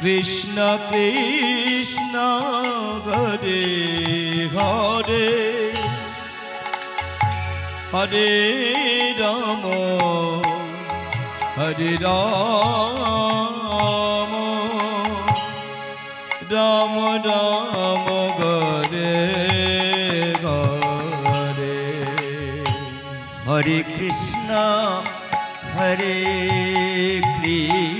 কৃষ্ণ কৃষ্ণ হরে হরে হরে রাম হরে রাম রাম রাম গরে গরে হরে কৃষ্ণ হরে কৃষ্ণ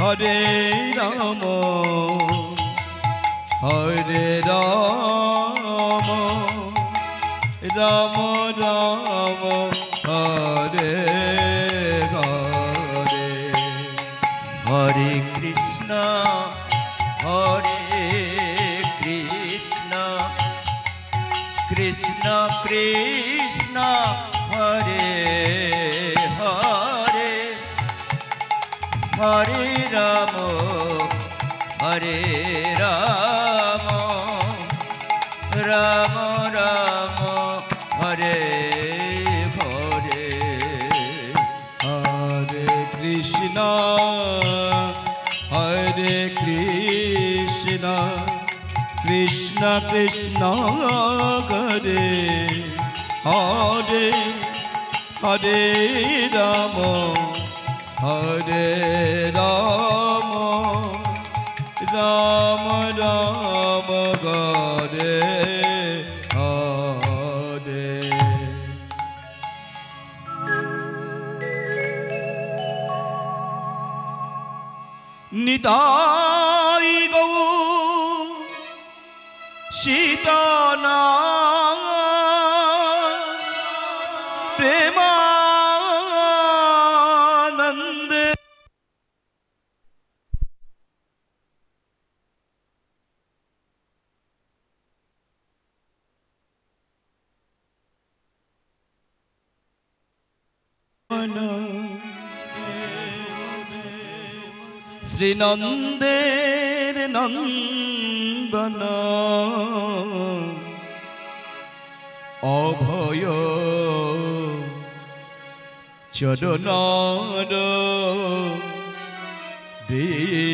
হরে রাম হরে রাম রাম রাম। হরে রাম হরে রাম রাম রাম হরে হরে। নিতাই গৌ সীতানা প্রেমানন্দে শ্রীনন্দের নন্দন অভয় চরণর বৃন্দ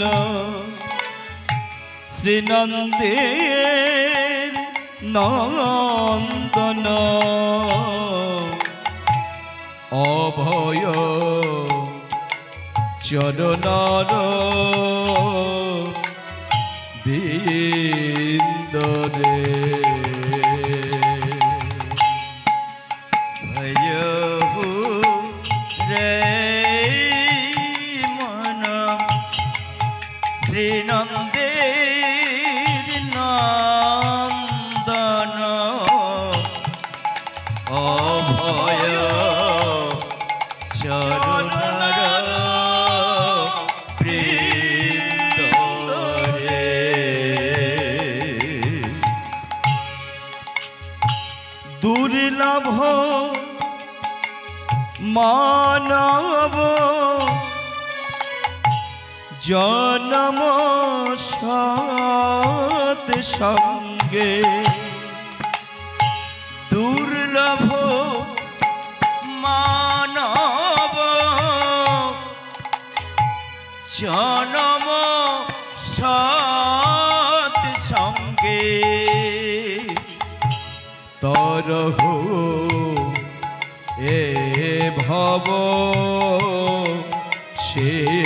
মন শ্রীনন্দের নন্দন অভয় চরণর বৃন্দরে জনম সাত সঙ্গে। দুর্লভ মানব জনম সৎ সঙ্গে। তরহ এ ভব সিন্ধু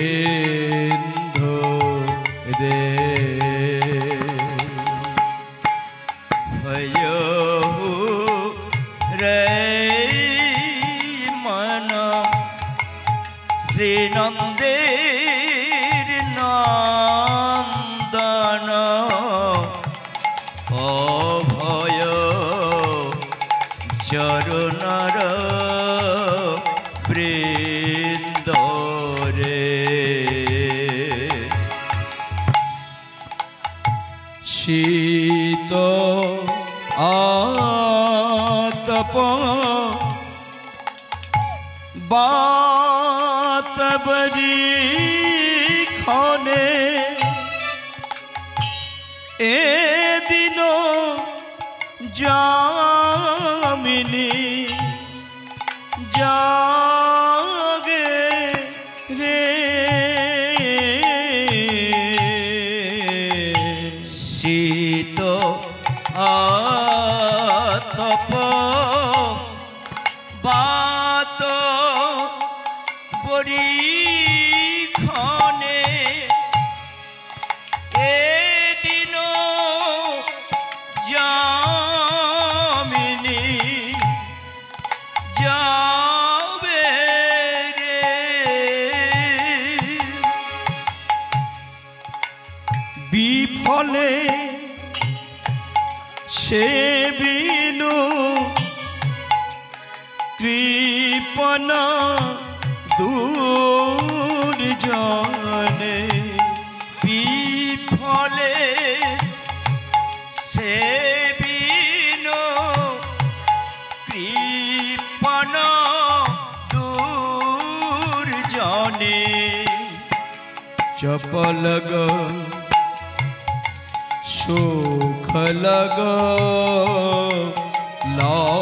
বিফলে সে বিনু কৃপন দূর জানে বিফলে সে বিনো কৃপণ দূর জনে। চপলগ शोख लग। ला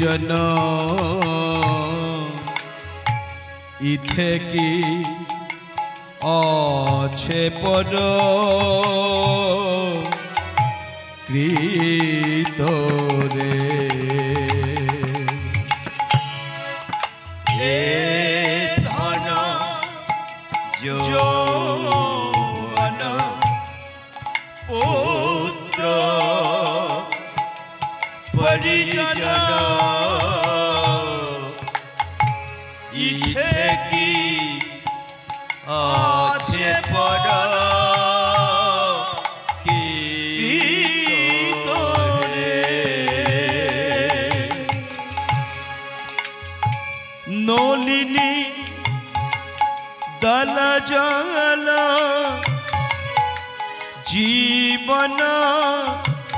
জন ইথে কি অছে পর কৃত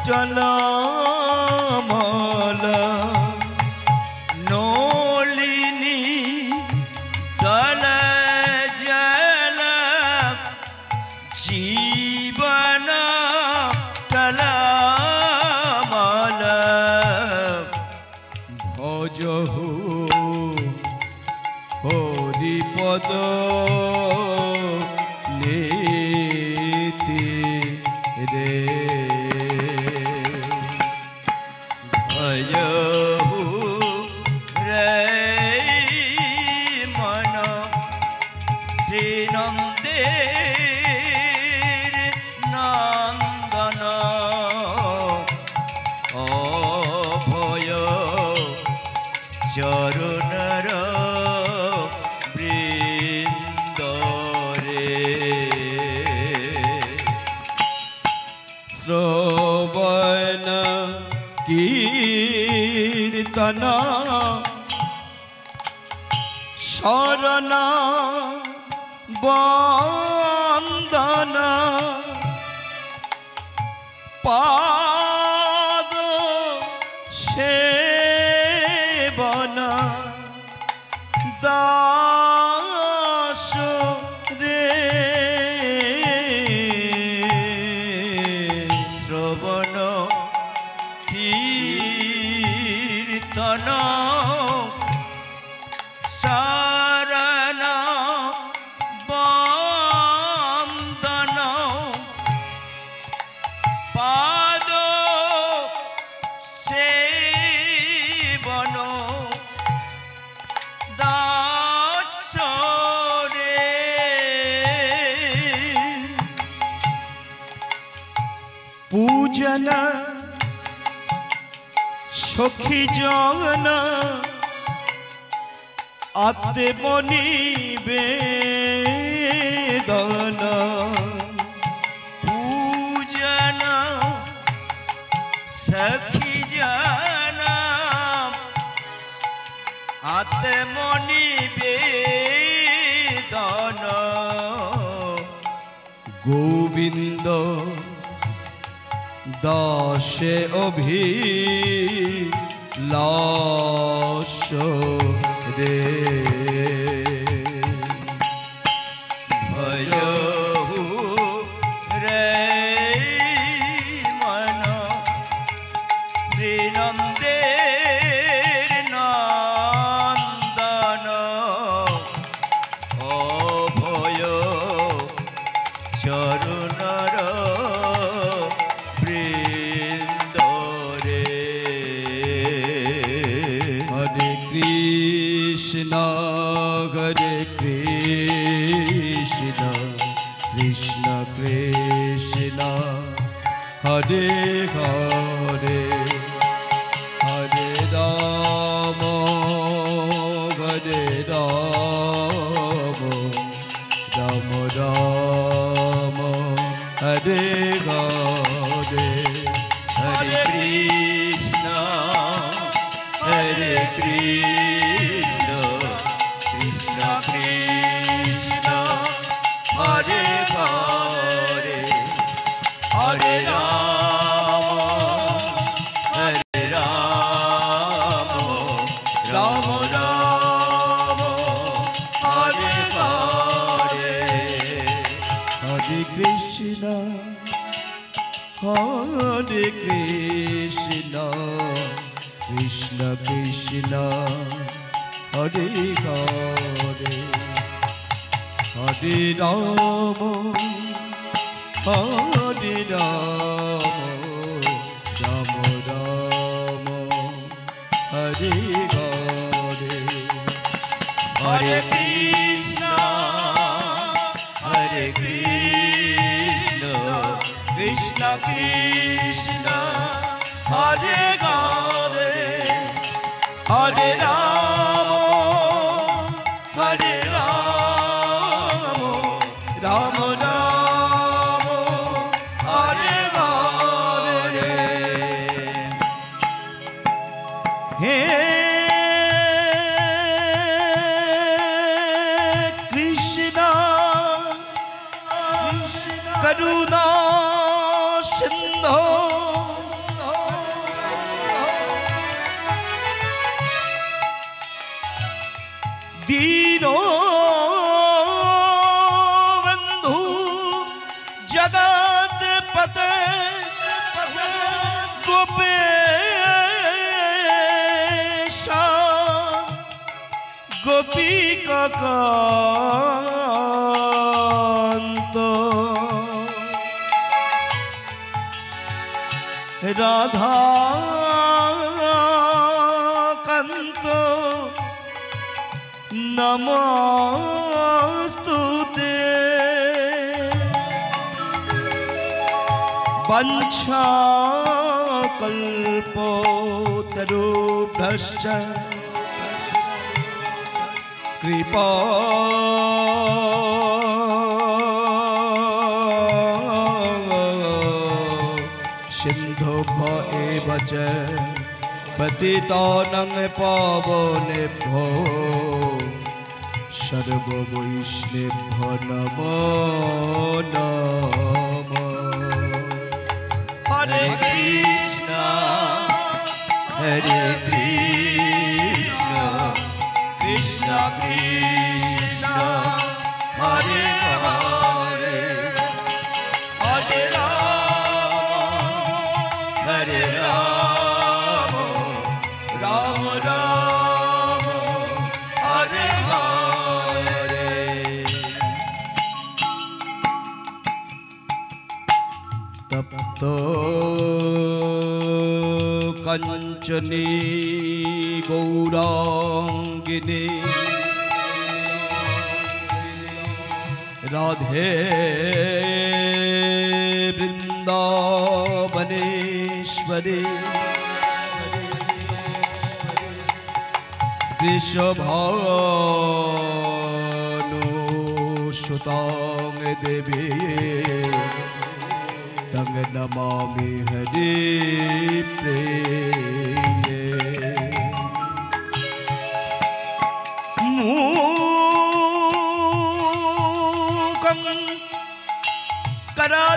চলো শরণা। শরণ বন্দনা। পা সখী জন আতে মনি বেদন। পূজন সখী জন আতে মনি বেদন। গোবিন্দ দশে অভি lost your day. Dino Bandhu, Jagat Pate, Gopesha, Gopika Kanta, Radha Namastute. वञ्छाकल्पोतरुभ्यश्च कृपा। सिन्धुभ एव च पतितानं पावनेभ्यो। সর্ববৈষ্ণেভ্য নম নম। হরে কৃষ্ণ হরে কৃষ্ণ। कञ्चनी गौराङ्गिनी राधे वृन्दावनेश्वरी वृषभानुसुतां देवी। तं नमामि हरि प्रिये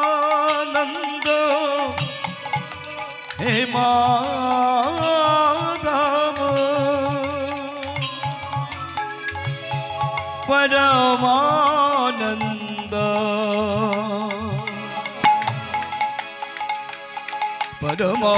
परमानन्द हे माधव परमानन्द परमा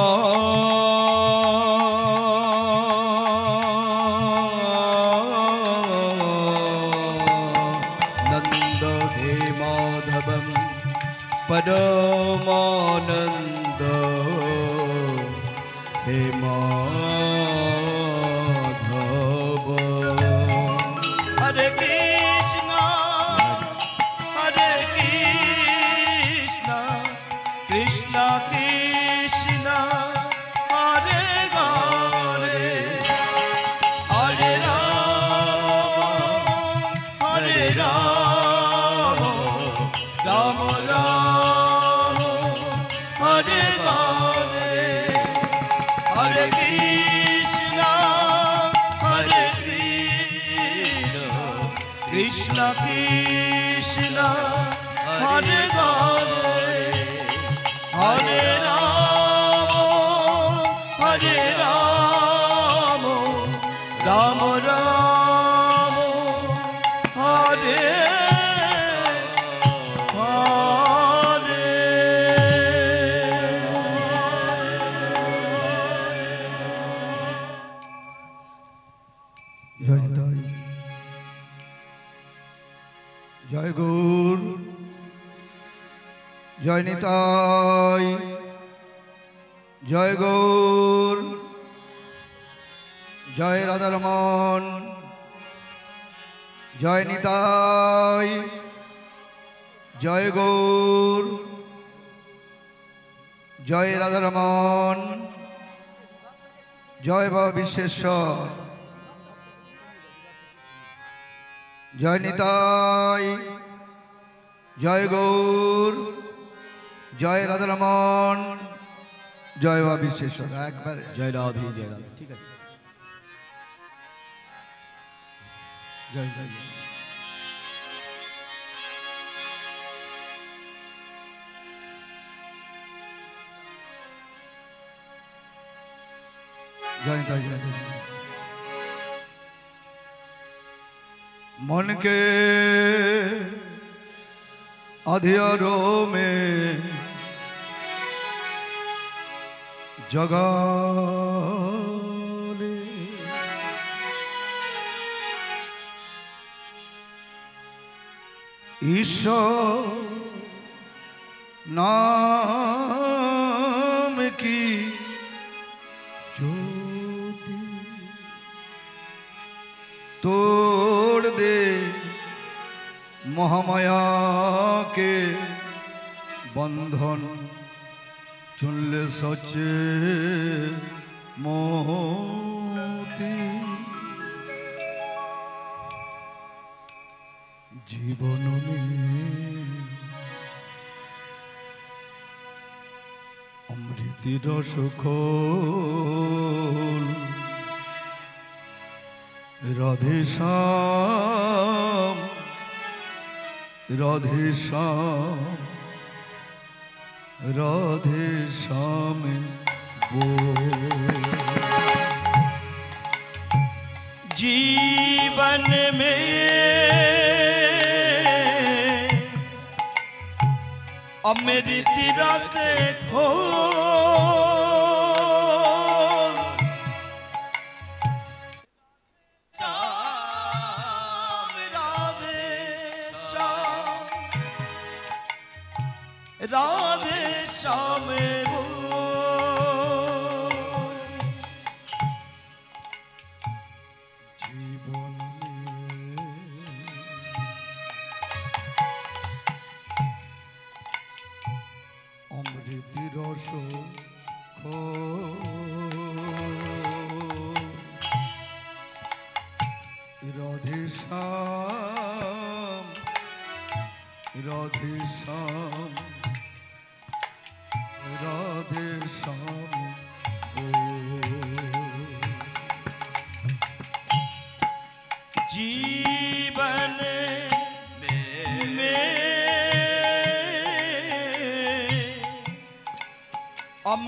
জয় নিতাই জয় গৌর, জয় রাধারমন জয় নিতাই, জয় গৌর, জয় রাধারমন জয় বাবা বিশ্বেশ্বর, জয় জয় গৌর। জয় রাধারমন। জয় বা বিশ্বেশ্বর একবারে। জয় রাধে জয় রাধে। ঠিক আছে। জয় জয় নিতাই জয় নিতাই জগলে। ঈশ্বর নাম কি? জ্যোতি। তোর দে মহামায়াকে বন্ধন। चुनले सचे मोती জীবন অমৃতি রস রাধে শ্যাম রাধে শ্যাম। राधे श्याम वो जीवन में अमृत रस खो शाम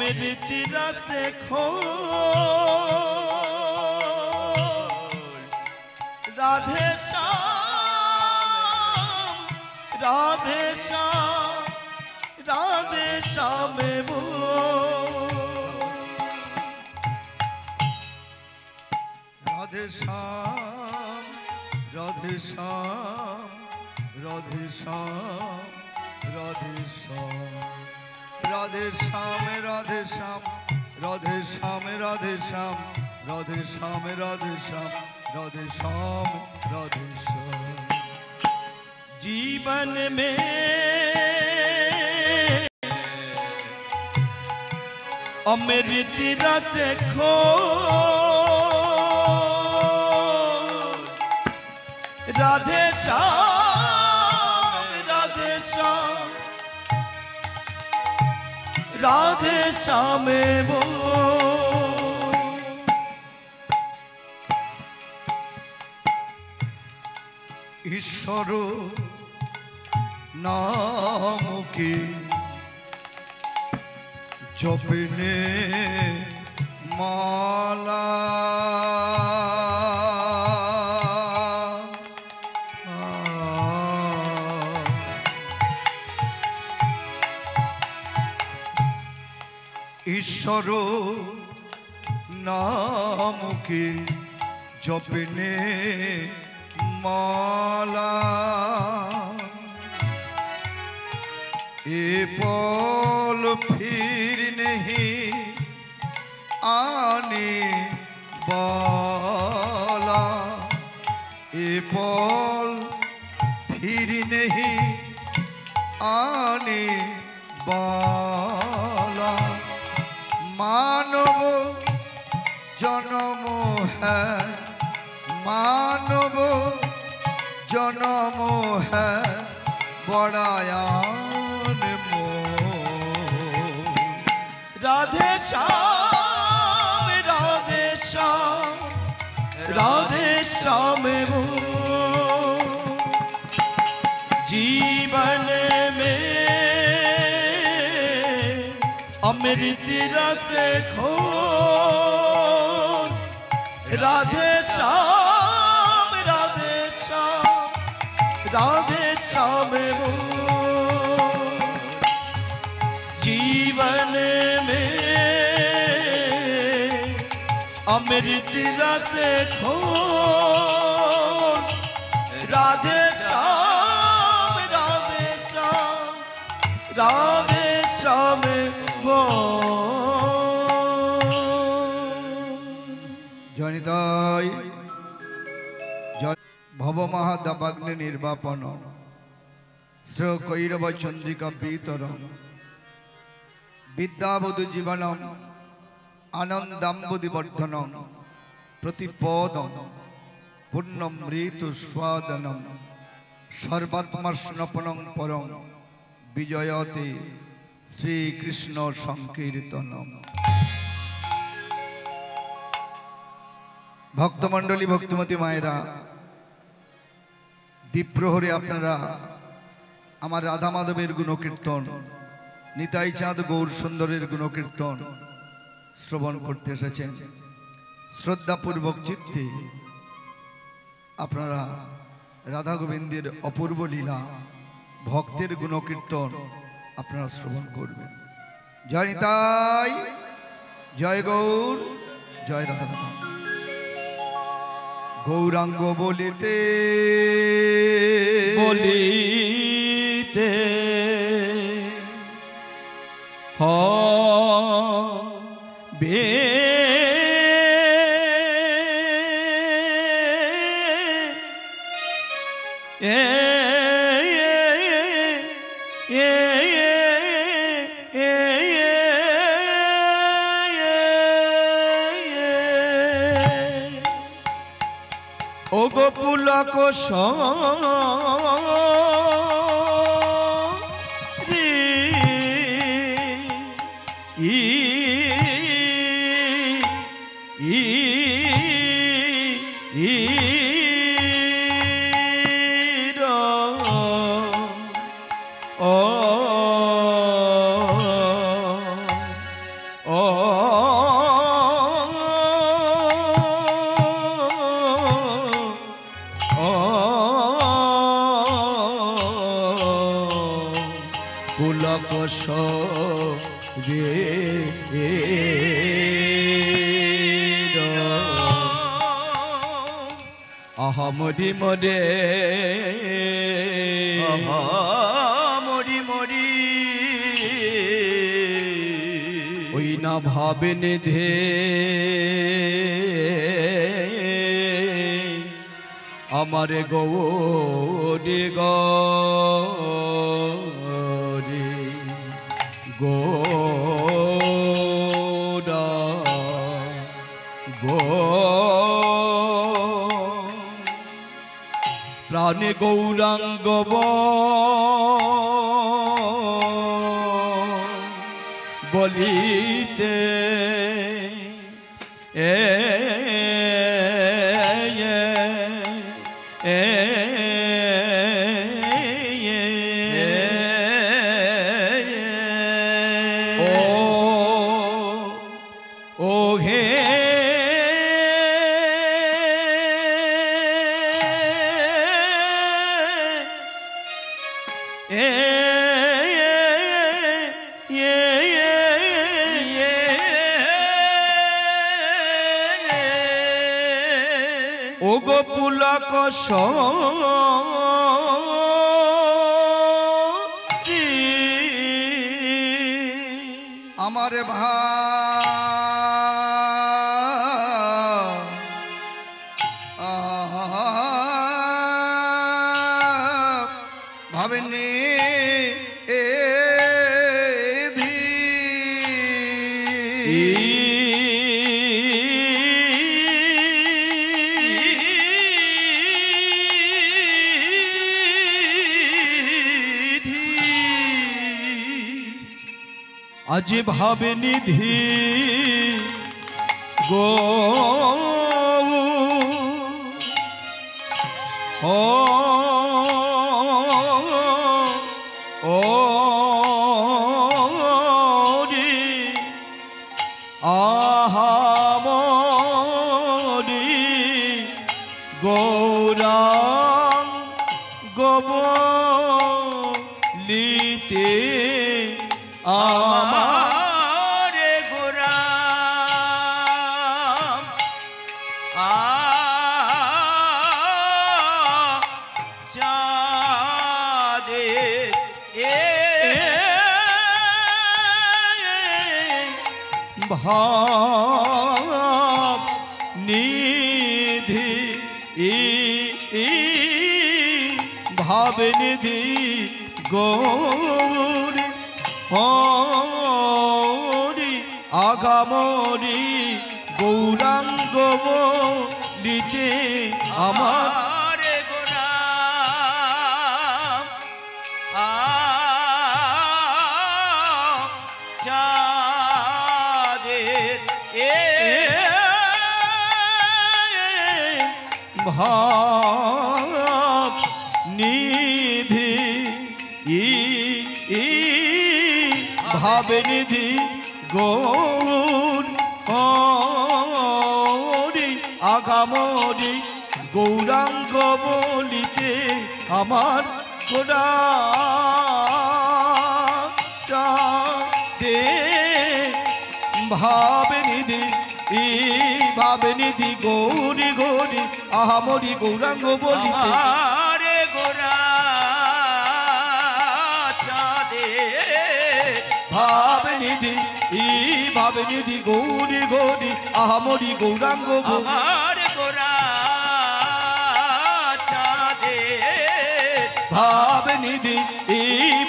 मेरी तेरा से खो অমৃতি রসে খো। রাধে শ্যাম রাধে শ্যাম রাধে শ্যামে ঈশ্বর নাম কি জপিনে মালা। ঈশ্বর নামকে জপিনে মালা। এ পর आने वाला ए पल फिर नहीं आने वाला मानव जन्म है मानव जन्म है बड़ायान मोह राधे श्याम वो जीवन में अमृत रस खो राधे श्याम राधे श्याम राधे श्याम वो अमृत रस खो राधे श्याम राधे श्याम राधे श्याम वो জনিতাই ভবমহাদাবাগ্নে নির্বাপন শ্রেয় কৈরব চন্দ্রিকা বিতরম বিদ্যাবধু জীবনম আনন্দাম্বুদিবর্ধনম, প্রতিপদম পূর্ণমৃত স্বাদনম সর্বাত্মা স্নপনং পরম, বিজয়তে শ্রীকৃষ্ণ সংকীর্তনম। ভক্তমণ্ডলী, ভক্তিমতী মায়েরা দ্বীপ্রহরে আপনারা আমার রাধা মাধবের গুণকীর্তন, নিতাই চাঁদ গৌর সুন্দরের গুণকীর্তন শ্রবণ করতে এসেছেন। শ্রদ্ধাপূর্বক চিত্তে আপনারা রাধা গোবিন্দের অপূর্ব লীলা, ভক্তের গুণকীর্তন আপনারা শ্রবণ করবেন। জয় নিতাই, জয় গৌর, জয় রাধা রাধা। গৌরাঙ্গ বলিতে বলিতে পুলক আহমদি মদে মরি মরি। ওই না ভাবে নিধে। আমার গৌরে গৌরে গোরা। প্রাণে গৌরাঙ্গ আমার ভা ভাবনে। আজ ভাবে নিধি গো। ও ভাব নিধি, ই ভাব নিধি, গৌর হরি আগামরি, গৌরাঙ্গ বলিতে আমার গোড়া ভাবে নিধি, ই, ভাবে নিধি, গৌরী গৌরী আহামরি গৌরাঙ্গ বলিতে আমারে গোরা চাঁদে। ভাবে নিধি ই ভাবে নিধি গৌরী গৌরী আহামরি গৌরাঙ্গ আমার গোরা চাঁদে। ভাবে নিধি ই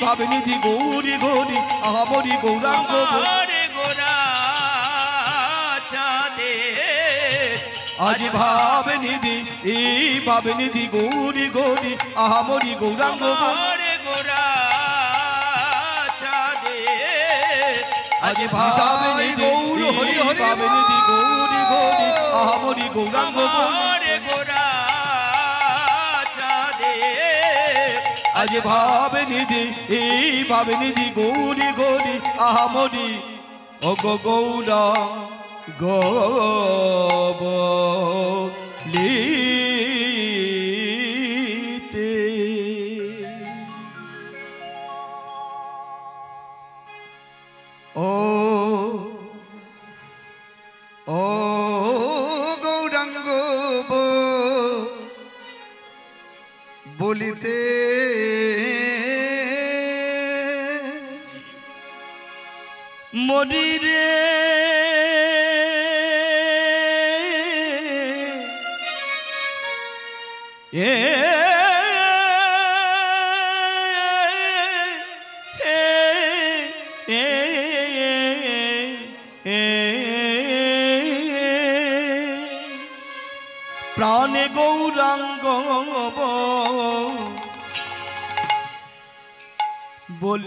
ভাবে নিধি গৌরী গৌরী আহামরি গৌরাঙ্গ আজ ভাবে নিধি ই ভাবে নিধি গৌরী গৌরী আহামরি গৌরাঙ্গ আজ ভাবে নিধি গৌর হরি হরি ভাবে নিধি গৌরী গৌরী আহামরি গৌরাঙ্গ আজ ভাবে নিধি এই ভাবে নিধি গৌরী গৌরী আহামরি ও গৌরা। go.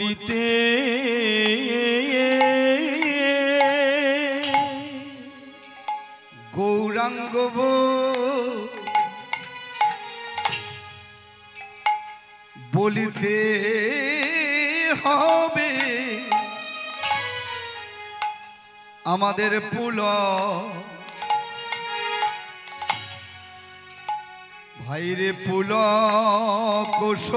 বলিতে গৌরাঙ্গ বলিতে হবে। আমাদের পুল। ভাইরে পুল কোষ।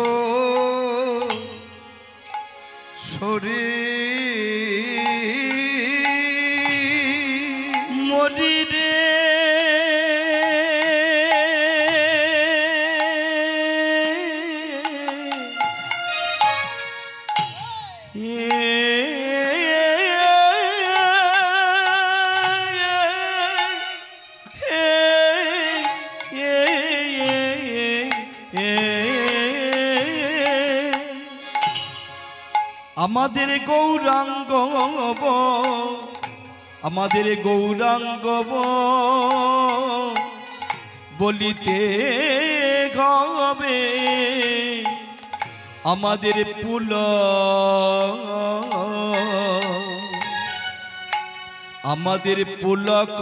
শরীর। আমাদের গৌরাঙ্গ আমাদের গৌরাঙ্গ বলিতে গবে আমাদের পুল। আমাদের পুলক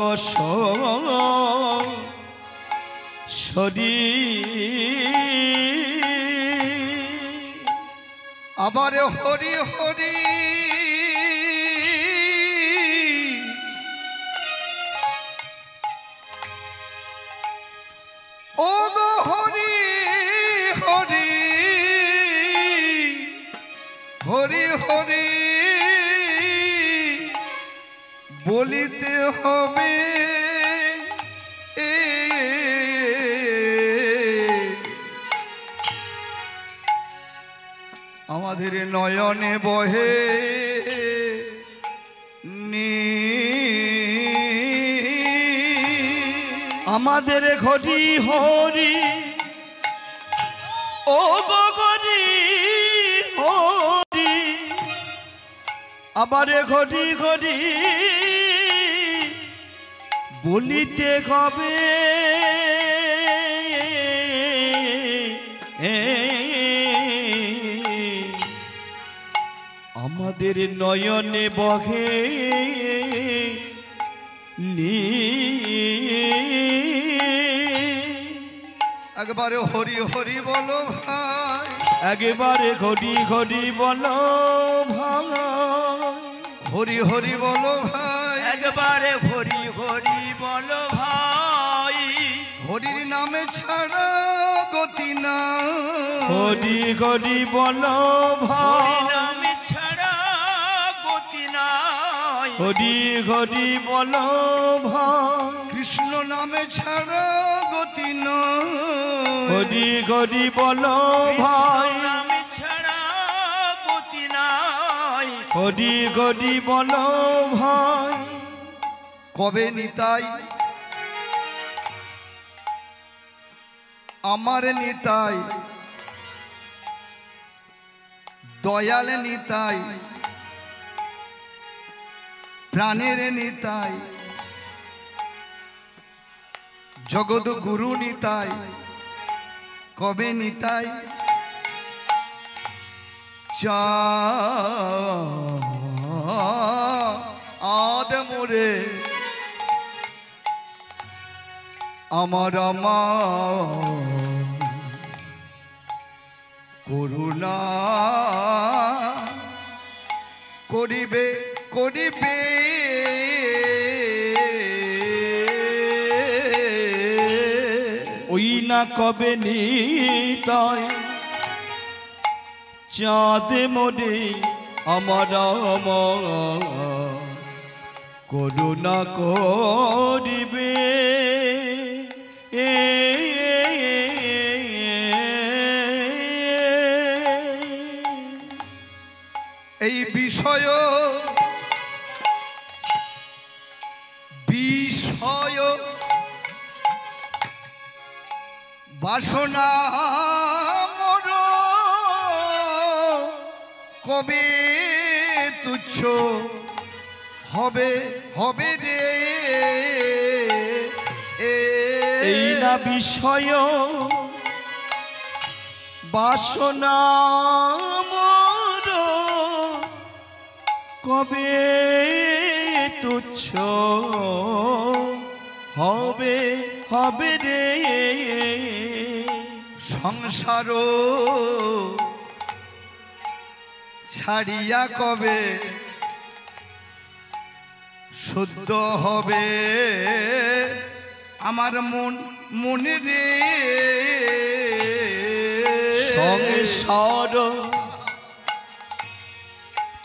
শরীর আবার হরি হরি। ও গো হরি হরি হরি হরি বলিতে হবে আমাদের নয়নে বহে। নী আমাদের ঘটি হরি। ও গগরি হরি। আবার ঘটি ঘটি বলিতে হবে আমাদের নয়নে বহে। নী। একবারে হরি হরি বলো ভাই। একেবারে ঘটি ঘটি বলো ভাঙ হরি হরি বলো ভাই। একবারে হরি হরি বলো ভাই। হরির নামে ছাড়া গতি না ঘটি ঘটি বলো ভাই। নামে ঘটি ঘটি বলো কৃষ্ণ নামে ছাড়া গতি না ঘটি ঘটি বলো ভাই নামে ছাড়া গতি নাই ঘটি ঘটি বলো ভাই কবে নিতাই? আমার নিতাই। দয়াল নিতাই। প্রাণের নিতাই। জগৎ গুরু নিতাই কবে নিতাই? আদ মোরে। আমার আমার করুণা করিবে। করিবে। ওই না কবে নিতাই চাঁদ মোরে আমার করুণা করিবে। এই বিষয় বাসনা মর কবে তুচ্ছ? হবে হবে রে। এই না বিষয়। বাসনা মোর কবে তুচ্ছ? হবে হবে রে। সংসার ছাড়িয়া কবে শুদ্ধ হবে? আমার মন, মনে রে। সংসার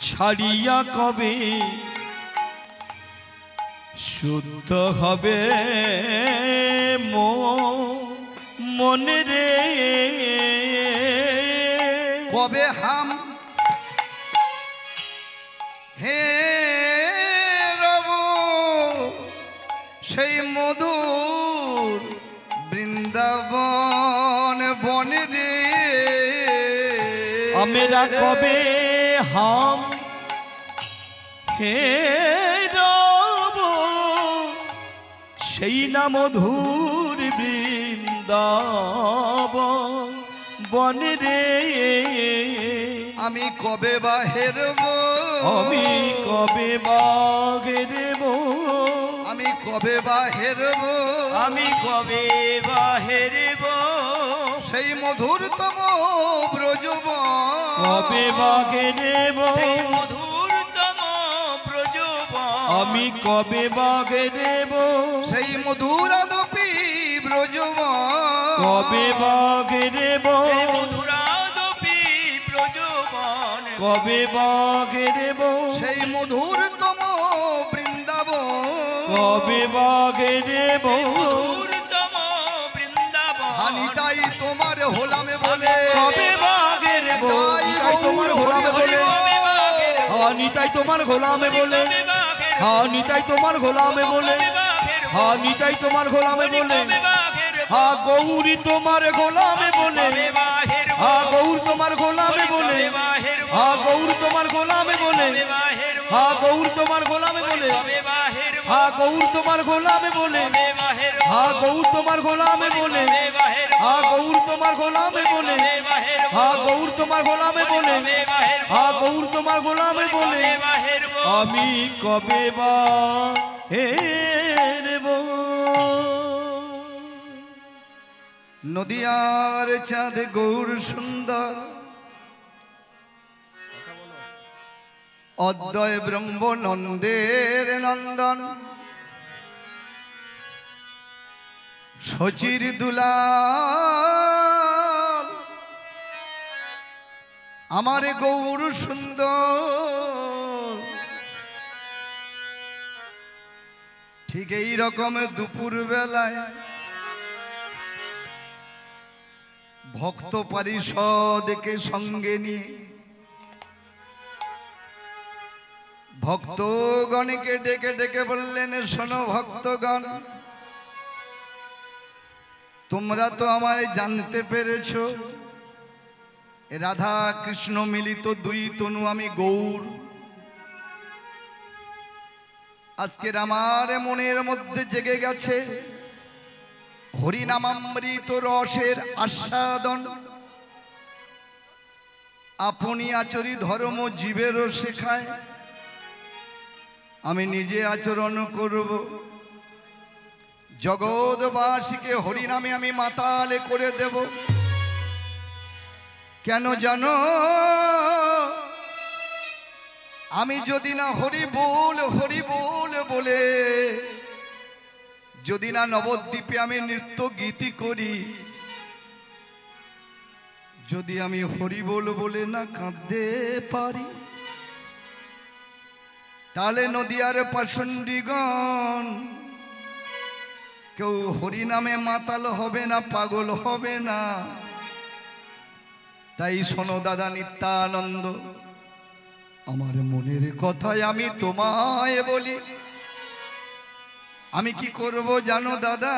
ছাড়িয়া কবে শুদ্ধ হবে? মনে রে। কবে হাম? হে রব সেই মধুর বৃন্দাবন বনে রে। আমরা কবে হাম? হে রব সেই না মধুর বৃন্দাব বনে রে। আমি কবে বা হেরব? আমি কবে দেব আমি কবে বা হেরব? আমি কবে বা হেরেব? সেই মধুরতম ব্রজব কবে বাগে দেব সেই মধুরতম প্রজবন আমি কবে বাগে দেব সেই মধুর যুব কবে বগরে বৌ কবে বগেরে বউ সেই মধুরতম বৃন্দাবন। কবে বগেরে বউ মধুরতম বৃন্দাবন। আমি তাই তোমার হোলামে বলে। কবে বগেরে বউ তাই তোমার হোলামে বলে। হানি তাই তোমার গোলামে বলে। হানি তাই তোমার গোলামে বলে। হানি তাই তোমার গোলামে বলে। হ্যাঁ গৌরী তোমার গোলামে বলে হ্যাঁ গৌর তোমার গোলামে বলে হ্যাঁ গৌর তোমার গোলামে বলে হ্যাঁ গৌর তোমার গোলামে বলে হ্যাঁ গৌর তোমার গোলামে বলে হ্যাঁ গৌর তোমার গোলামে বলে হ্যাঁ গৌর তোমার গোলামে বলে হ্যাঁ গৌর তোমার গোলামে বলে হ্যাঁ গৌর তোমার গোলামে বলে আমি কবে বা হেরব নদিয়ার চাঁদ গৌর সুন্দর। অদ্বয় ব্রহ্ম নন্দের নন্দন। শচির দুলা আমার গৌর সুন্দর। ঠিক এই রকম দুপুর বেলায় ভক্ত পারিষদকে সঙ্গে নিয়ে ভক্তগণকে ডেকে ডেকে বললেন, শোনো ভক্তগণ, তোমরা তো আমায় জানতে পেরেছ। রাধা কৃষ্ণ মিলিত দুই তনু আমি গৌর। আজকের আমার মনের মধ্যে জেগে গেছে হরিনামামৃত রসের আস্বাদন। আপনি আচরি ধর্ম জীবেরও শেখায়। আমি নিজে আচরণ করব। জগৎবাসীকে হরিনামে আমি মাতালে করে দেব। কেন জানো? আমি যদি না হরি বল হরি বল বলে যদি না নবদ্বীপে আমি নৃত্য গীতি করি, যদি আমি হরি বল বলে না কাঁদতে পারি, তাহলে নদিয়ার পাষণ্ডীগণ, কেউ হরি নামে মাতাল হবে না, পাগল হবে না। তাই শোনো দাদা নিত্যানন্দ, আমার মনের কথায় আমি তোমায় বলি। আমি কি করব জানো দাদা?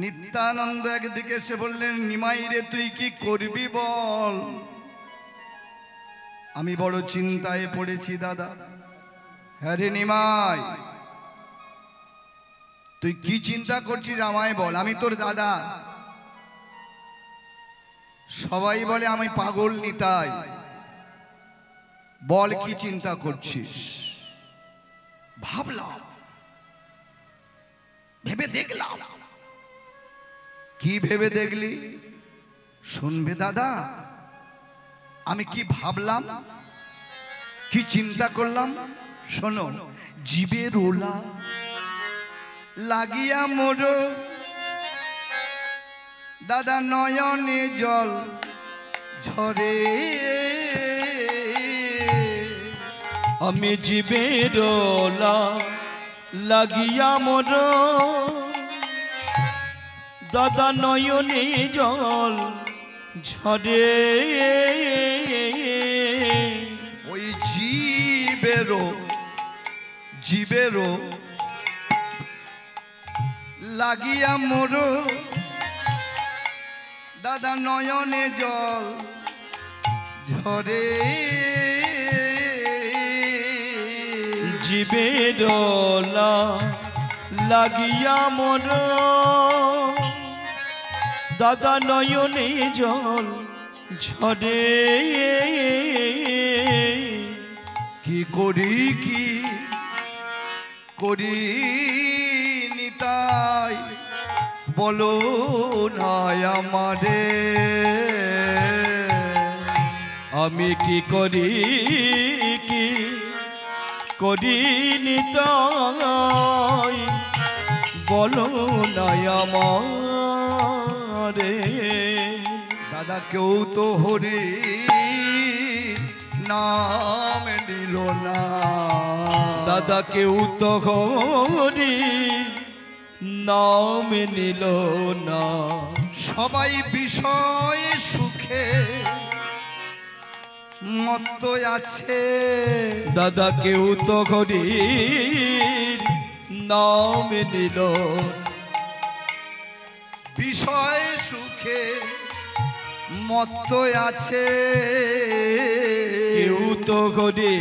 নিত্যানন্দ একদিকে এসে বললেন, নিমাই রে, তুই কি করবি বল? আমি বড় চিন্তায় পড়েছি দাদা। হ্যাঁ রে নিমাই, তুই কি চিন্তা করছিস আমায় বল? আমি তোর দাদা। সবাই বলে, আমি পাগল নিতাই। বল কি চিন্তা করছিস? ভাবলাম, ভেবে দেখলাম। কি ভেবে দেখলি? শুনবে দাদা। আমি কি ভাবলাম? কি চিন্তা করলাম? শোনো জীবের ওলা লাগিয়া মোর। দাদা নয়নে জল ঝরে। আমি জীবের লাগিয়া মোর। দাদা নয়নে জল ঝরে। ওই জীবেরও জীবেরও লাগিয়া মোর। দাদা নয়নে জল ঝরে। জীবের লাগিয়া মর দাদা নয়নে জল ঝরে। কি করি কি করি নিতাই বলো নাই আমারে। আমি কি করি কি করি নিতাই বলো আমারে। দাদা কেউ তো হরি নাম নিল না। দাদা কেউ তো হরি নাম নিল না। সবাই বিষয় সুখে মত্ত আছে। দাদা কেউ তো ঘড়ি নাম নিল। বিষয় সুখে মত আছে। কেউ তো হরি